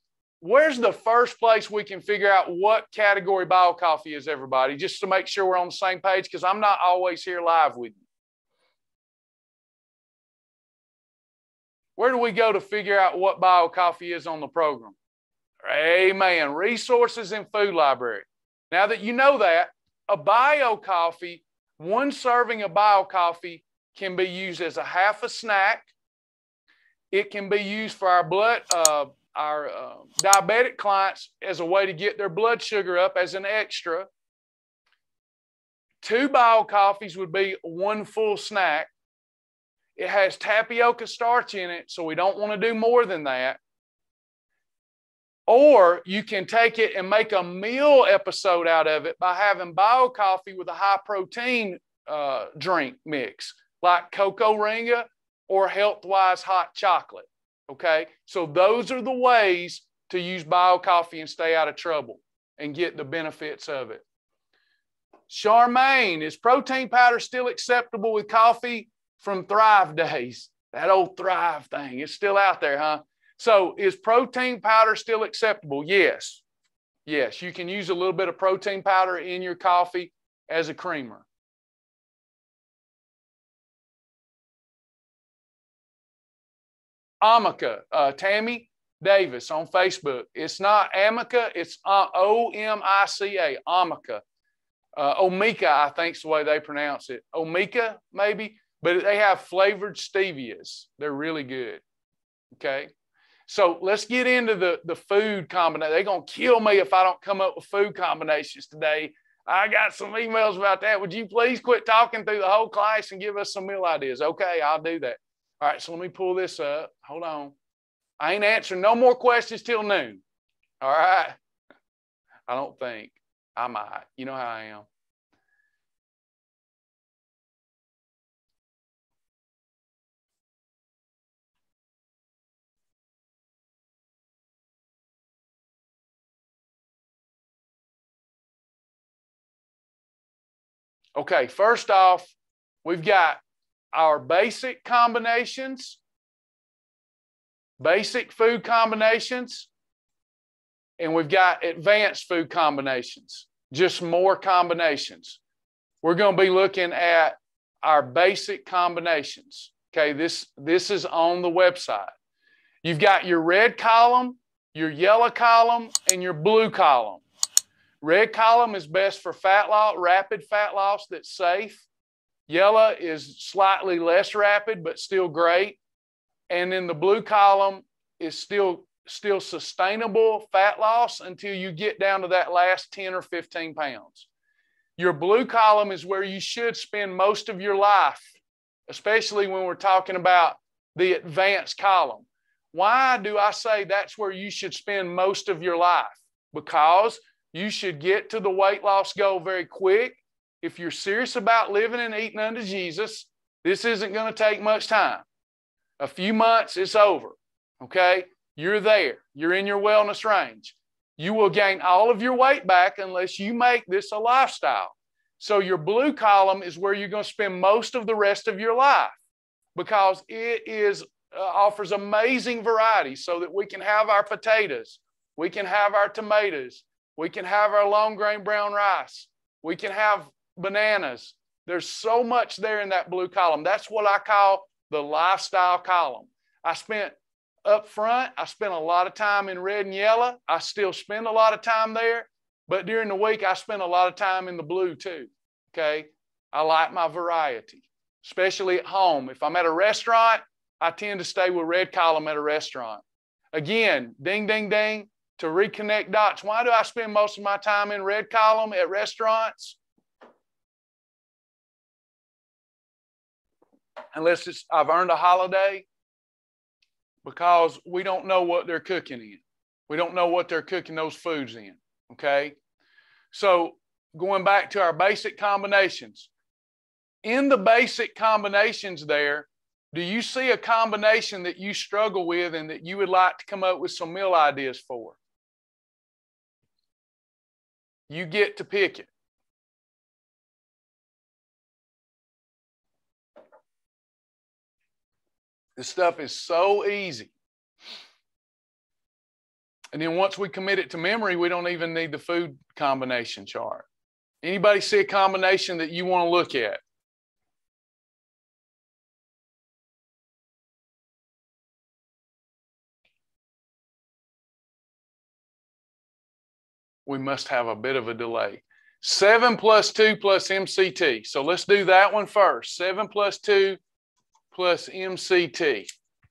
Where's the first place we can figure out what category bio coffee is, everybody, just to make sure we're on the same page? Because I'm not always here live with you. Where do we go to figure out what bio coffee is on the program? Amen. Resources and food library. Now that you know that, a bio coffee, one serving of bio coffee can be used as a half a snack. It can be used for our blood, uh, our uh, diabetic clients as a way to get their blood sugar up as an extra. Two bio coffees would be one full snack. It has tapioca starch in it, so we don't want to do more than that. Or you can take it and make a meal episode out of it by having bio coffee with a high protein uh, drink mix, like cocoa ringa or health-wise hot chocolate. Okay, so those are the ways to use bio coffee and stay out of trouble and get the benefits of it. Charmaine, is protein powder still acceptable with coffee from Thrive days? That old Thrive thing, it's still out there, huh? So, is protein powder still acceptable? Yes. Yes, you can use a little bit of protein powder in your coffee as a creamer. Amica, uh, Tammy Davis on Facebook. It's not Amica, it's uh, O M I C A, Amica. Uh, Omika, I think is the way they pronounce it. Omika, maybe, but they have flavored stevias. They're really good. Okay. So let's get into the, the food combination. They're going to kill me if I don't come up with food combinations today. I got some emails about that. Would you please quit talking through the whole class and give us some meal ideas? Okay, I'll do that. All right, so let me pull this up. Hold on. I ain't answering no more questions till noon. All right. I don't think. I might. You know how I am. Okay, first off, we've got our basic combinations, basic food combinations, and we've got advanced food combinations, just more combinations. We're going to be looking at our basic combinations. Okay, this, this is on the website. You've got your red column, your yellow column, and your blue column. Red column is best for fat loss, rapid fat loss that's safe. Yellow is slightly less rapid, but still great. And then the blue column is still, still sustainable fat loss until you get down to that last 10 or 15 pounds. Your blue column is where you should spend most of your life, especially when we're talking about the advanced column. Why do I say that's where you should spend most of your life? Because you should get to the weight loss goal very quick. If you're serious about living and eating unto Jesus, this isn't going to take much time. A few months, it's over. Okay? You're there. You're in your wellness range. You will gain all of your weight back unless you make this a lifestyle. So, your blue column is where you're going to spend most of the rest of your life because it is uh, offers amazing variety so that we can have our potatoes, we can have our tomatoes, we can have our long grain brown rice. We can have bananas. There's so much there in that blue column. That's what I call the lifestyle column. I spent up front, I spent a lot of time in red and yellow. I still spend a lot of time there, but during the week, I spend a lot of time in the blue too. Okay. I like my variety, especially at home. If I'm at a restaurant, I tend to stay with red column at a restaurant. Again, ding, ding, ding to reconnect dots. Why do I spend most of my time in red column at restaurants? Unless it's I've earned a holiday, because we don't know what they're cooking in. We don't know what they're cooking those foods in. Okay. So going back to our basic combinations, in the basic combinations there, do you see a combination that you struggle with and that you would like to come up with some meal ideas for? You get to pick it. This stuff is so easy. And then once we commit it to memory, we don't even need the food combination chart. Anybody see a combination that you want to look at? we must have a bit of a delay. 7 plus 2 plus MCT. So let's do that one first. 7 plus 2 plus MCT.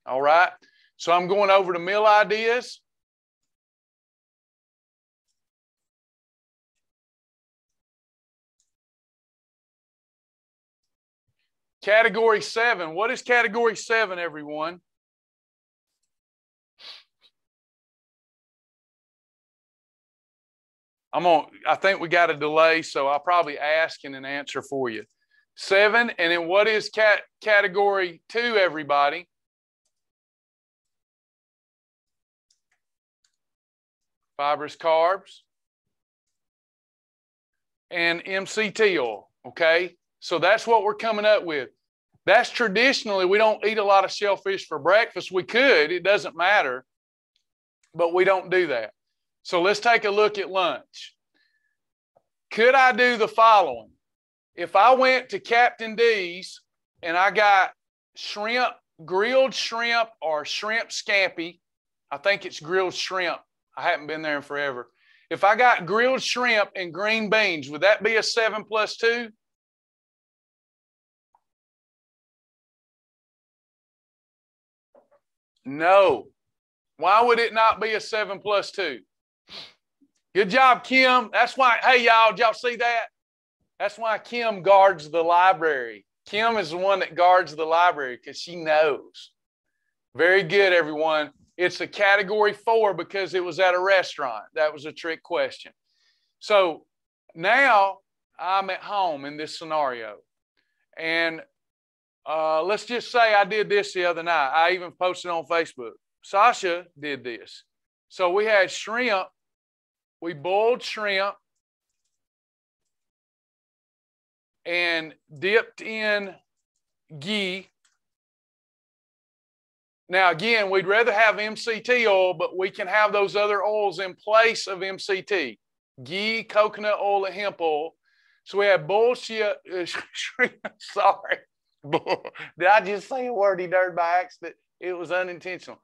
All right. So I'm going over to meal ideas. Category 7. What is category 7, everyone? I'm on. I think we got a delay, so I'll probably ask and an answer for you. Seven. And then what is cat category two, everybody? Fibrous carbs and MCT oil. Okay. So that's what we're coming up with. That's traditionally, we don't eat a lot of shellfish for breakfast. We could, it doesn't matter, but we don't do that. So let's take a look at lunch. Could I do the following? If I went to Captain D's and I got shrimp, grilled shrimp or shrimp scampi, I think it's grilled shrimp. I haven't been there in forever. If I got grilled shrimp and green beans, would that be a seven plus two? No. Why would it not be a seven plus two? Good job, Kim. That's why, hey, y'all, y'all see that? That's why Kim guards the library. Kim is the one that guards the library because she knows. Very good, everyone. It's a category four because it was at a restaurant. That was a trick question. So now I'm at home in this scenario. And uh, let's just say I did this the other night. I even posted on Facebook. Sasha did this. So we had shrimp. We boiled shrimp and dipped in ghee. Now, again, we'd rather have MCT oil, but we can have those other oils in place of MCT ghee, coconut oil, and hemp oil. So we have bullshit. Uh. Sorry. Did I just say a wordy dirt by accident? It was unintentional.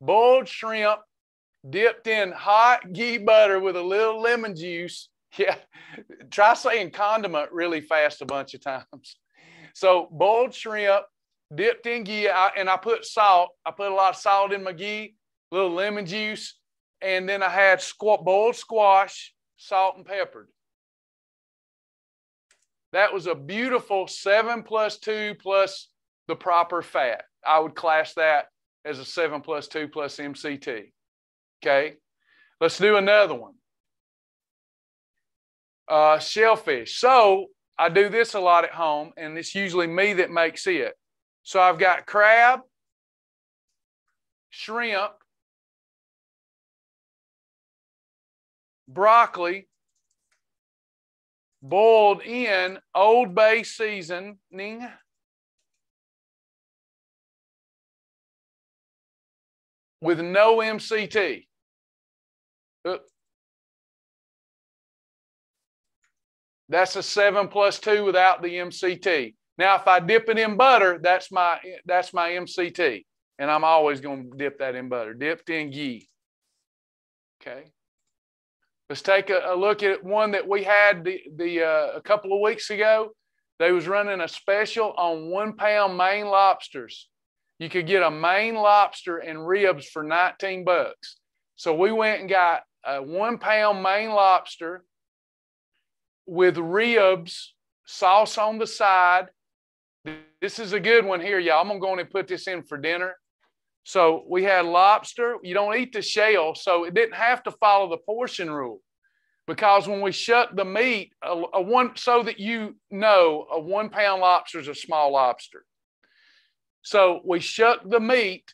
Boiled shrimp dipped in hot ghee butter with a little lemon juice. Yeah, try saying condiment really fast a bunch of times. So boiled shrimp dipped in ghee, and I put salt. I put a lot of salt in my ghee, a little lemon juice, and then I had squ- boiled squash, salt and peppered. That was a beautiful seven plus two plus the proper fat. I would class that as a seven plus two plus MCT. Okay, let's do another one. Uh, shellfish. So I do this a lot at home, and it's usually me that makes it. So I've got crab, shrimp, broccoli, boiled in Old Bay seasoning. With no MCT. That's a seven plus two without the MCT. Now, if I dip it in butter, that's my that's my MCT, and I'm always going to dip that in butter. Dipped in ghee. Okay. Let's take a, a, look at one that we had the, the uh, a couple of weeks ago. They was running a special on one pound Maine lobsters. You could get a Maine lobster and ribs for 19 bucks. So we went and got a one pound Maine lobster with ribs, sauce on the side. This is a good one here, y'all. I'm gonna go and put this in for dinner. So we had lobster. You don't eat the shell, so it didn't have to follow the portion rule. Because when we shuck the meat, a, a one so that you know a one pound lobster is a small lobster. So we shuck the meat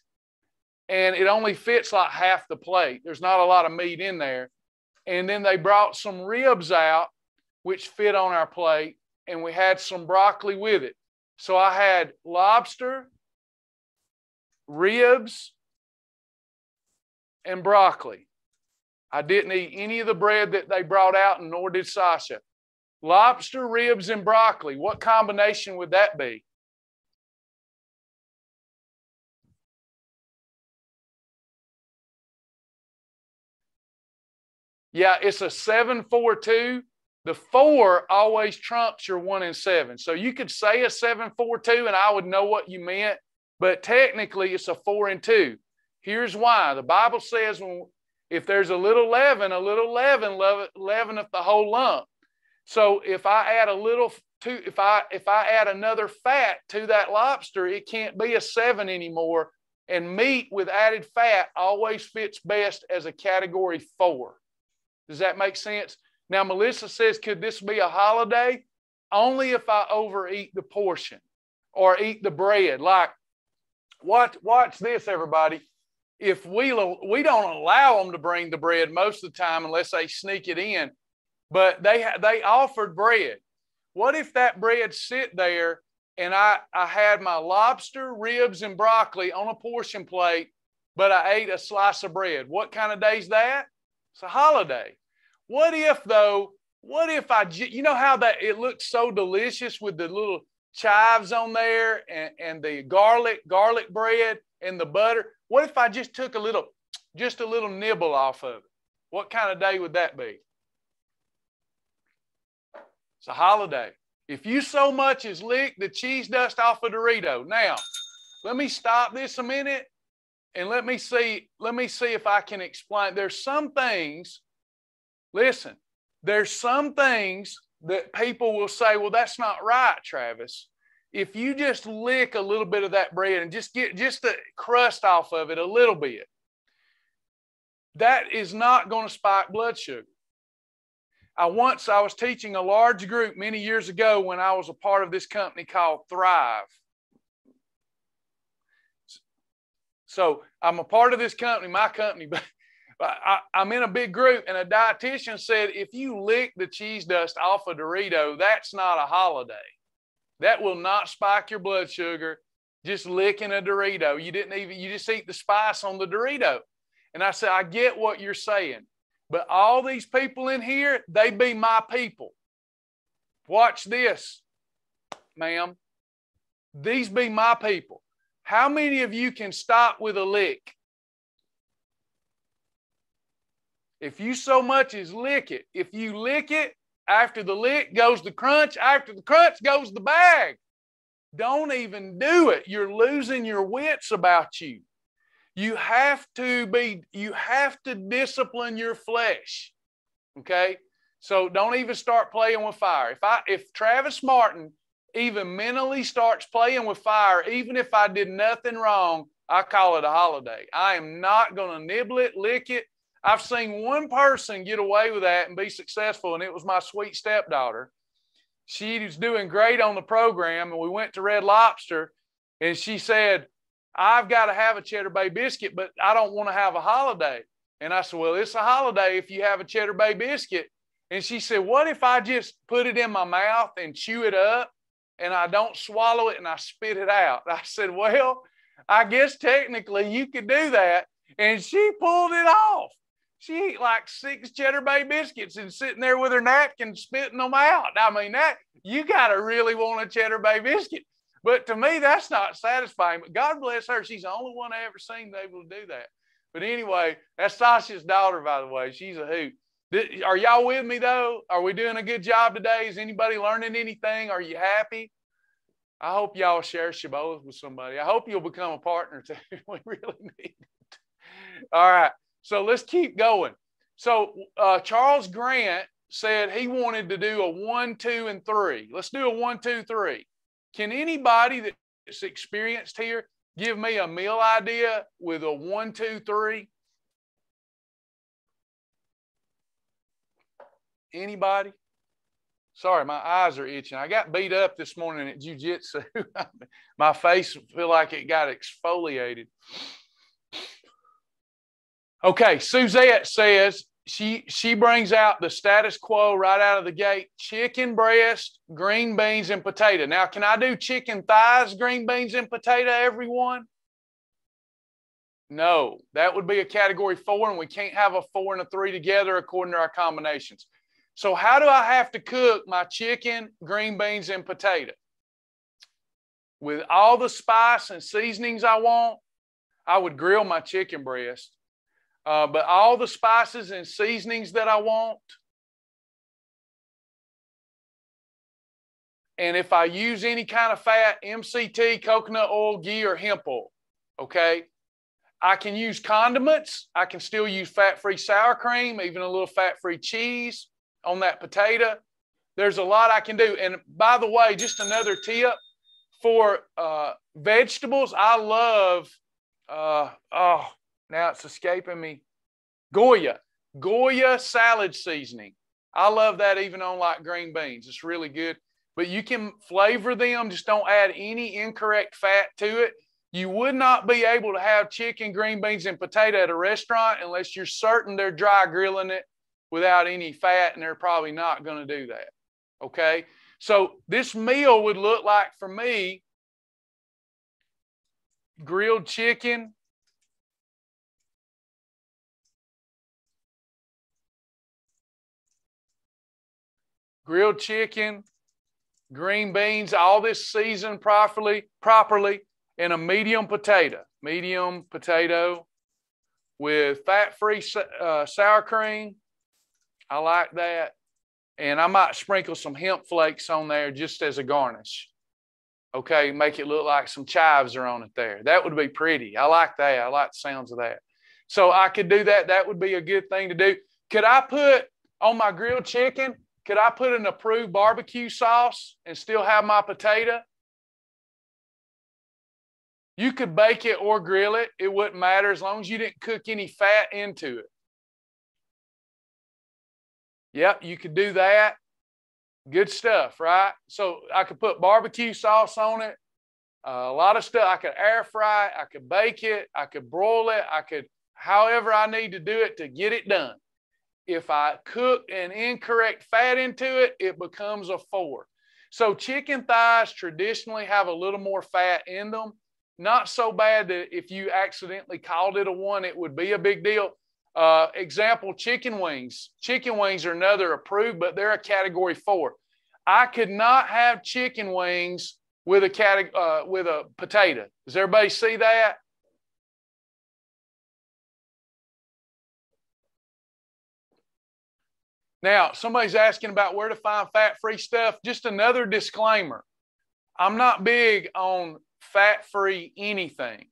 and it only fits like half the plate. There's not a lot of meat in there. And then they brought some ribs out, which fit on our plate, and we had some broccoli with it. So I had lobster, ribs, and broccoli. I didn't eat any of the bread that they brought out, and nor did Sasha. Lobster, ribs, and broccoli. What combination would that be? Yeah, it's a 742. The four always trumps your one and seven. So you could say a 742 and I would know what you meant, but technically it's a four and two. Here's why. The Bible says when if there's a little leaven, a little leaven leaveneth the whole lump. So if I add a little to if I if I add another fat to that lobster, it can't be a seven anymore. And meat with added fat always fits best as a category four. Does that make sense? Now, Melissa says, could this be a holiday? only if I overeat the portion or eat the bread. Like, watch, watch this, everybody. If we, we don't allow them to bring the bread most of the time unless they sneak it in, but they, they offered bread. What if that bread sit there and I, I had my lobster, ribs, and broccoli on a portion plate, but I ate a slice of bread? What kind of day is that? It's a holiday. What if, though, what if I, you know how that it looks so delicious with the little chives on there and, and the garlic, garlic bread and the butter? What if I just took a little, just a little nibble off of it? What kind of day would that be? It's a holiday. If you so much as lick the cheese dust off a Dorito, now let me stop this a minute and let me see, let me see if I can explain. There's some things, listen, there's some things that people will say, well, that's not right, Travis. If you just lick a little bit of that bread and just get just the crust off of it a little bit, that is not going to spike blood sugar. I once I was teaching a large group many years ago when I was a part of this company called Thrive. So I'm a part of this company, my company, but I, am in a big group, and a dietitian said if you lick the cheese dust off a Dorito, that's not a holiday. That will not spike your blood sugar. Just licking a Dorito, you didn't even you just eat the spice on the Dorito. And I said, I get what you're saying, but all these people in here, they be my people. Watch this, ma'am. These be my people. How many of you can stop with a lick? If you so much as lick it, if you lick it, after the lick goes the crunch, after the crunch goes the bag. Don't even do it. You're losing your wits about you. You have to be, you have to discipline your flesh. Okay? So don't even start playing with fire. If I if Travis Martin even mentally starts playing with fire, even if I did nothing wrong, I call it a holiday. I am not going to nibble it, lick it, I've seen one person get away with that and be successful, and it was my sweet stepdaughter. She was doing great on the program, and we went to Red Lobster, and she said, I've got to have a Cheddar Bay biscuit, but I don't want to have a holiday. And I said, Well, it's a holiday if you have a Cheddar Bay biscuit. And she said, What if I just put it in my mouth and chew it up and I don't swallow it and I spit it out? I said, Well, I guess technically you could do that. And she pulled it off she ate like six Cheddar Bay biscuits and sitting there with her napkin spitting them out. I mean, that you got to really want a Cheddar Bay biscuit. But to me, that's not satisfying. But God bless her. She's the only one I ever seen able to do that. But anyway, that's Sasha's daughter, by the way. She's a hoot. Are y'all with me though? Are we doing a good job today? Is anybody learning anything? Are you happy? I hope y'all share Shabbat with somebody. I hope you'll become a partner too. we really need it. All right. So let's keep going. So uh, Charles Grant said he wanted to do a one, two, and three. Let's do a one, two, three. Can anybody that's experienced here give me a meal idea with a one, two, three? Anybody? Sorry, my eyes are itching. I got beat up this morning at jujitsu. my face feel like it got exfoliated. Okay, Suzette says she she brings out the status quo right out of the gate: chicken breast, green beans, and potato. Now, can I do chicken thighs, green beans, and potato? Everyone? No, that would be a category four, and we can't have a four and a three together according to our combinations. So, how do I have to cook my chicken, green beans, and potato? With all the spice and seasonings I want, I would grill my chicken breast uh, but all the spices and seasonings that I want. And if I use any kind of fat, MCT, coconut oil, ghee, or hemp oil, okay? I can use condiments. I can still use fat free sour cream, even a little fat free cheese on that potato. There's a lot I can do. And by the way, just another tip for uh, vegetables, I love, uh, oh, now it's escaping me. Goya, Goya salad seasoning. I love that even on like green beans. It's really good. but you can flavor them. Just don't add any incorrect fat to it. You would not be able to have chicken, green beans, and potato at a restaurant unless you're certain they're dry grilling it without any fat, and they're probably not going to do that. Okay. So this meal would look like for me grilled chicken, grilled chicken, green beans, all this seasoned properly, properly, and a medium potato, medium potato with fat-free uh, sour cream. I like that. And I might sprinkle some hemp flakes on there just as a garnish. Okay, make it look like some chives are on it there. That would be pretty. I like that. I like the sounds of that. So I could do that. That would be a good thing to do. Could I put on my grilled chicken, could I put an approved barbecue sauce and still have my potato? You could bake it or grill it. It wouldn't matter as long as you didn't cook any fat into it. Yep, you could do that. Good stuff, right? So I could put barbecue sauce on it. Uh, a lot of stuff. I could air fry it. I could bake it. I could broil it. I could, however I need to do it to get it done. If I cook an incorrect fat into it, it becomes a four. So chicken thighs traditionally have a little more fat in them. Not so bad that if you accidentally called it a one, it would be a big deal. Uh, example, chicken wings. Chicken wings are another approved, but they're a category four. I could not have chicken wings with a cat, uh, with a potato. Does everybody see that? Now, somebody's asking about where to find fat free stuff. Just another disclaimer I'm not big on fat free anything,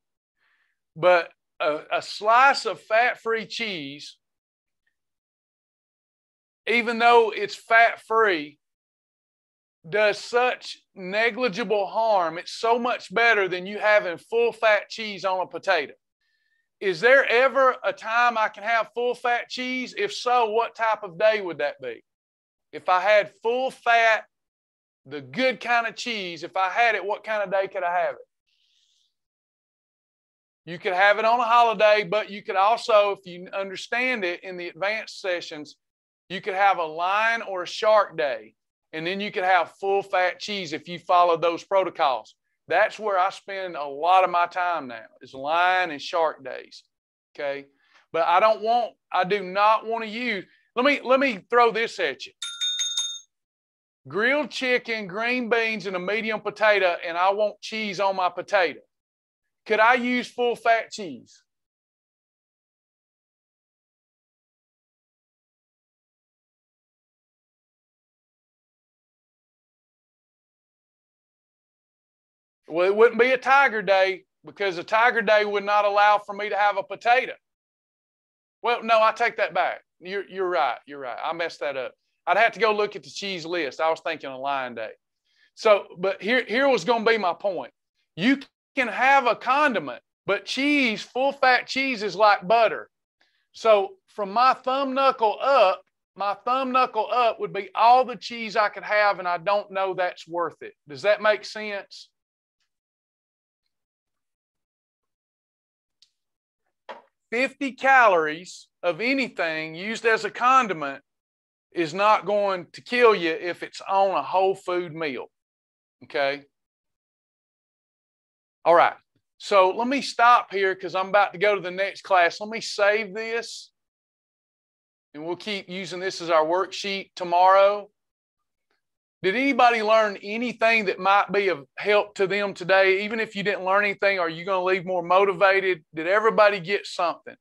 but a, a slice of fat free cheese, even though it's fat free, does such negligible harm. It's so much better than you having full fat cheese on a potato. Is there ever a time I can have full fat cheese? If so, what type of day would that be? If I had full fat, the good kind of cheese, if I had it, what kind of day could I have it? You could have it on a holiday, but you could also, if you understand it in the advanced sessions, you could have a lion or a shark day. And then you could have full fat cheese if you follow those protocols. That's where I spend a lot of my time now is lion and shark days. Okay. But I don't want, I do not want to use, let me, let me throw this at you. Grilled chicken, green beans, and a medium potato, and I want cheese on my potato. Could I use full fat cheese? Well, it wouldn't be a Tiger Day because a Tiger Day would not allow for me to have a potato. Well, no, I take that back. You're, you're right. You're right. I messed that up. I'd have to go look at the cheese list. I was thinking a Lion Day. So, but here, here was going to be my point. You can have a condiment, but cheese, full fat cheese is like butter. So from my thumb knuckle up, my thumb knuckle up would be all the cheese I could have, and I don't know that's worth it. Does that make sense? Fifty calories of anything used as a condiment is not going to kill you if it's on a whole food meal. Okay. All right. So let me stop here because I'm about to go to the next class. Let me save this and we'll keep using this as our worksheet tomorrow. Did anybody learn anything that might be of help to them today? Even if you didn't learn anything, are you going to leave more motivated? Did everybody get something?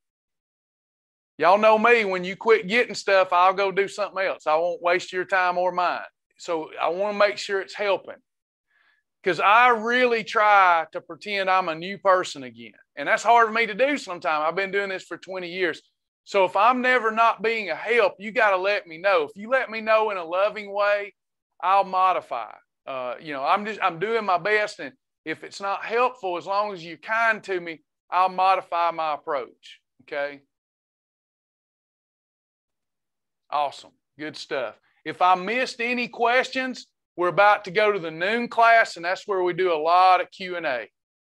Y'all know me, when you quit getting stuff, I'll go do something else. I won't waste your time or mine. So I want to make sure it's helping because I really try to pretend I'm a new person again. And that's hard for me to do sometimes. I've been doing this for 20 years. So if I'm never not being a help, you got to let me know. If you let me know in a loving way, I'll modify. Uh, you know, I'm just I'm doing my best, and if it's not helpful, as long as you're kind to me, I'll modify my approach. Okay. Awesome. Good stuff. If I missed any questions, we're about to go to the noon class, and that's where we do a lot of Q&A,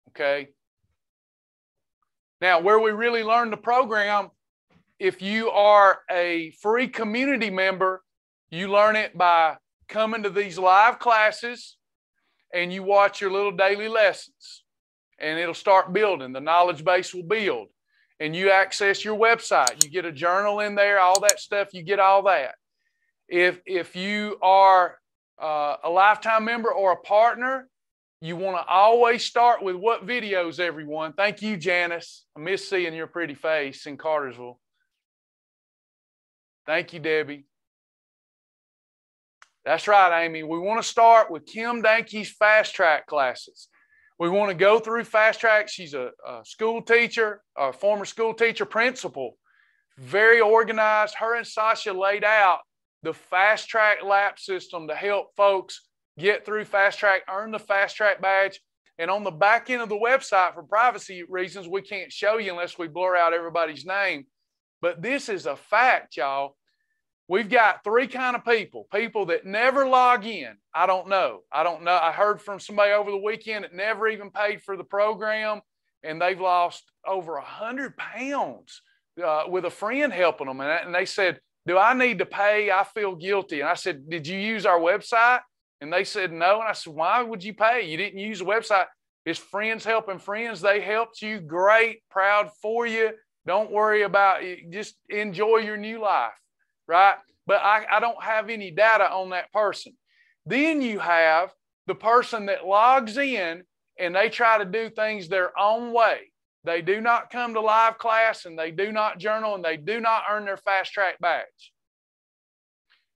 okay? Now, where we really learn the program, if you are a free community member, you learn it by coming to these live classes and you watch your little daily lessons and it'll start building. The knowledge base will build and you access your website. You get a journal in there, all that stuff, you get all that. If, if you are uh, a lifetime member or a partner, you want to always start with what videos, everyone. Thank you, Janice. I miss seeing your pretty face in Cartersville. Thank you, Debbie. That's right, Amy. We want to start with Kim Dankey's fast track classes. We want to go through fast track. She's a, a school teacher, a former school teacher, principal, very organized. Her and Sasha laid out the fast track lap system to help folks get through fast track, earn the fast track badge. And on the back end of the website, for privacy reasons, we can't show you unless we blur out everybody's name. But this is a fact, y'all. We've got three kind of people people that never log in. I don't know. I don't know. I heard from somebody over the weekend that never even paid for the program and they've lost over a 100 pounds uh, with a friend helping them. And, and they said, Do I need to pay? I feel guilty. And I said, Did you use our website? And they said, No. And I said, Why would you pay? You didn't use the website. It's friends helping friends. They helped you. Great. Proud for you. Don't worry about it. Just enjoy your new life right? But I, I don't have any data on that person. Then you have the person that logs in and they try to do things their own way. They do not come to live class and they do not journal and they do not earn their fast track badge.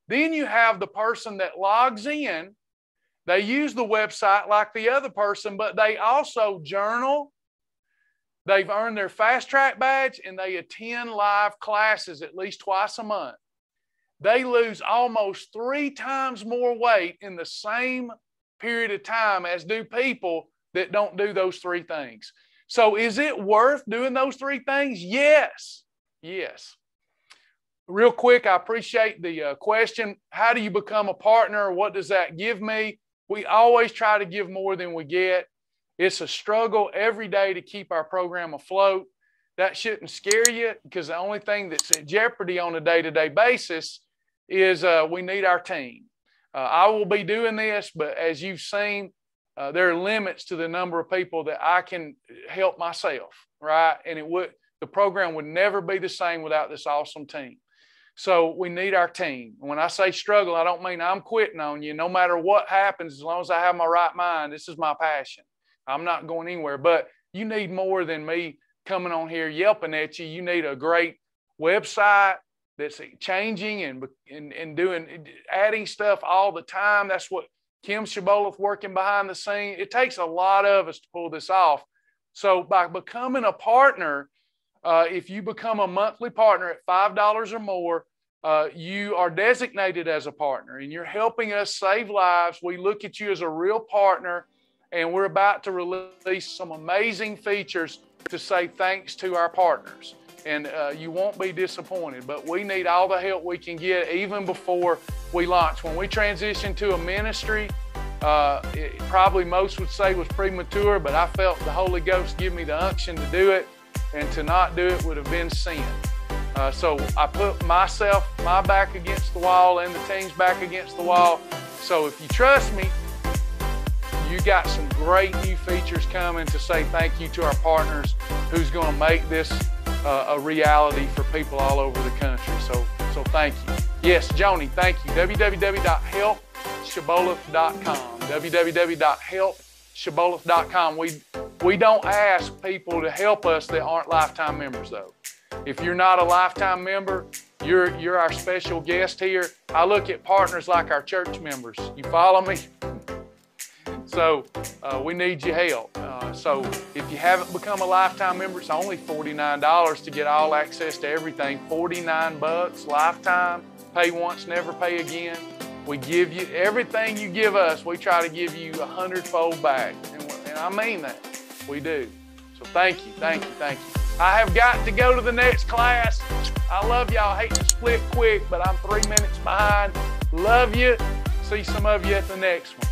Then you have the person that logs in, they use the website like the other person, but they also journal. They've earned their fast track badge and they attend live classes at least twice a month they lose almost three times more weight in the same period of time as do people that don't do those three things. So, is it worth doing those three things? Yes. Yes. Real quick, I appreciate the uh, question. How do you become a partner? What does that give me? We always try to give more than we get. It's a struggle every day to keep our program afloat. That shouldn't scare you because the only thing that's at jeopardy on a day to day basis is uh, we need our team. Uh, I will be doing this, but as you've seen, uh, there are limits to the number of people that I can help myself, right? And it would the program would never be the same without this awesome team. So we need our team. When I say struggle, I don't mean I'm quitting on you. No matter what happens, as long as I have my right mind, this is my passion. I'm not going anywhere. But you need more than me coming on here yelping at you. You need a great website that's changing and, and, and doing, adding stuff all the time. That's what Kim Shibboleth working behind the scene. It takes a lot of us to pull this off. So by becoming a partner, uh, if you become a monthly partner at $5 or more, uh, you are designated as a partner and you're helping us save lives. We look at you as a real partner, and we're about to release some amazing features to say thanks to our partners and uh, you won't be disappointed. But we need all the help we can get even before we launch. When we transition to a ministry, uh, it, probably most would say was premature, but I felt the Holy Ghost give me the unction to do it, and to not do it would have been sin. Uh, so I put myself, my back against the wall, and the team's back against the wall. So if you trust me, you got some great new features coming to say thank you to our partners who's going to make this uh, a reality for people all over the country. So, so thank you. Yes, Joni, thank you. www.helpshibboleth.com. www.helpshibboleth.com. We we don't ask people to help us that aren't lifetime members, though. If you're not a lifetime member, you're you're our special guest here. I look at partners like our church members. You follow me? So uh, we need your help. Uh, so if you haven't become a lifetime member, it's only $49 to get all access to everything. 49 bucks lifetime. Pay once, never pay again. We give you everything you give us. We try to give you a hundredfold back, and, and I mean that. We do. So thank you, thank you, thank you. I have got to go to the next class. I love y'all. Hate to split quick, but I'm three minutes behind. Love you. see some of you at the next one.